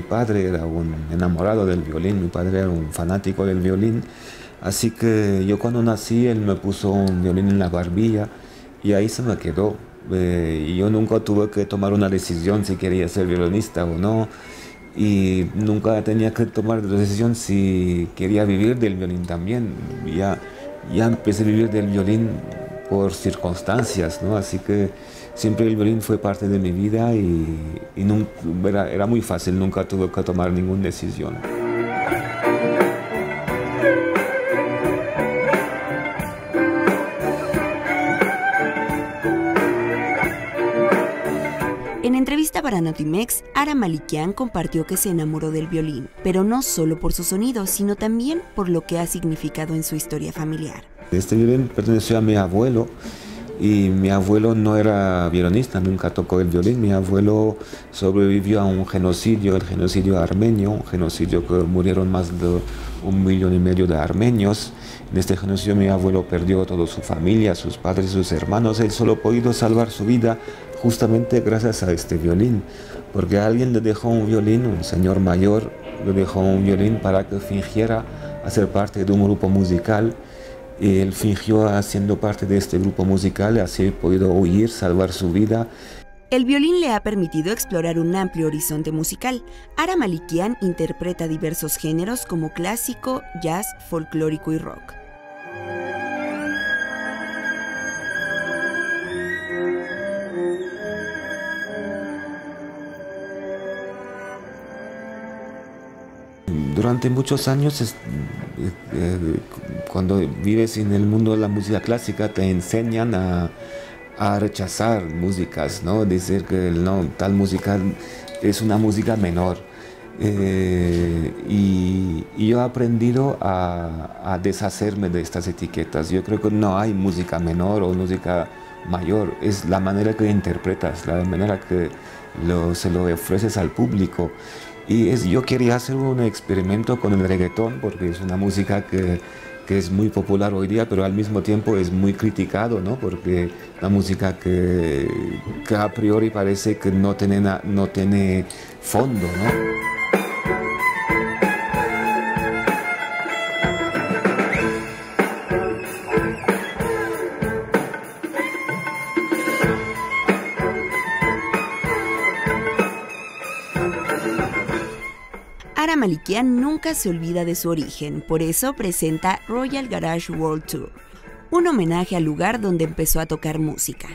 padre era un enamorado del violín, mi padre era un fanático del violín. Así que yo cuando nací él me puso un violín en la barbilla y ahí se me quedó. Eh, y yo nunca tuve que tomar una decisión si quería ser violinista o no. Y nunca tenía que tomar decisión si quería vivir del violín también. Ya, ya empecé a vivir del violín por circunstancias, ¿no? Así que siempre el violín fue parte de mi vida y, era, era muy fácil, nunca tuve que tomar ninguna decisión. En entrevista para Notimex, Ara Malikian compartió que se enamoró del violín, pero no solo por su sonido, sino también por lo que ha significado en su historia familiar. Este violín perteneció a mi abuelo y mi abuelo no era violinista, nunca tocó el violín. Mi abuelo sobrevivió a un genocidio, el genocidio armenio, un genocidio que murieron más de un millón y medio de armenios. En este genocidio mi abuelo perdió toda su familia, sus padres, sus hermanos. Él solo ha podido salvar su vida justamente gracias a este violín, porque alguien le dejó un violín, un señor mayor le dejó un violín para que fingiera hacer parte de un grupo musical. Él fingió haciendo parte de este grupo musical, así ha podido huir, salvar su vida. El violín le ha permitido explorar un amplio horizonte musical. Ara Malikian interpreta diversos géneros como clásico, jazz, folclórico y rock. durante muchos años, eh, cuando vives en el mundo de la música clásica, te enseñan a, rechazar músicas, ¿no? Decir que no, tal música es una música menor. Eh, y, yo he aprendido a, deshacerme de estas etiquetas. Yo creo que no hay música menor o música mayor, es la manera que interpretas, la manera que se lo ofreces al público. Y es, yo quería hacer un experimento con el reggaetón porque es una música que, que, es muy popular hoy día, pero al mismo tiempo es muy criticado, ¿no? Porque la música que, que a priori parece que no tiene, no tiene fondo, ¿no? Malikian nunca se olvida de su origen, por eso presenta Royal Garage World Tour, un homenaje al lugar donde empezó a tocar música.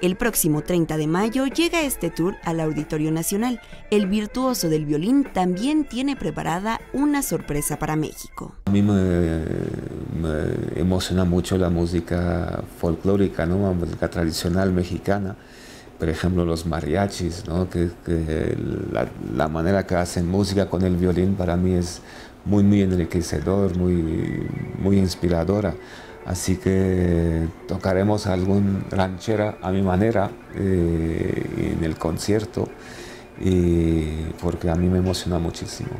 El próximo 30 de mayo llega este tour al Auditorio Nacional. El virtuoso del violín también tiene preparada una sorpresa para México. A mí me, emociona mucho la música folclórica, ¿no? la música tradicional mexicana por ejemplo, los mariachis, ¿no? que, la, manera que hacen música con el violín para mí es muy, muy enriquecedor, muy, muy inspiradora. Así que tocaremos algún ranchera a mi manera eh, en el concierto, y porque a mí me emociona muchísimo.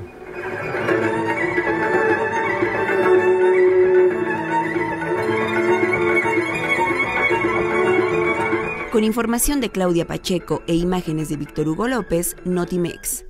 Con información de Claudia Pacheco e imágenes de Víctor Hugo López, Notimex.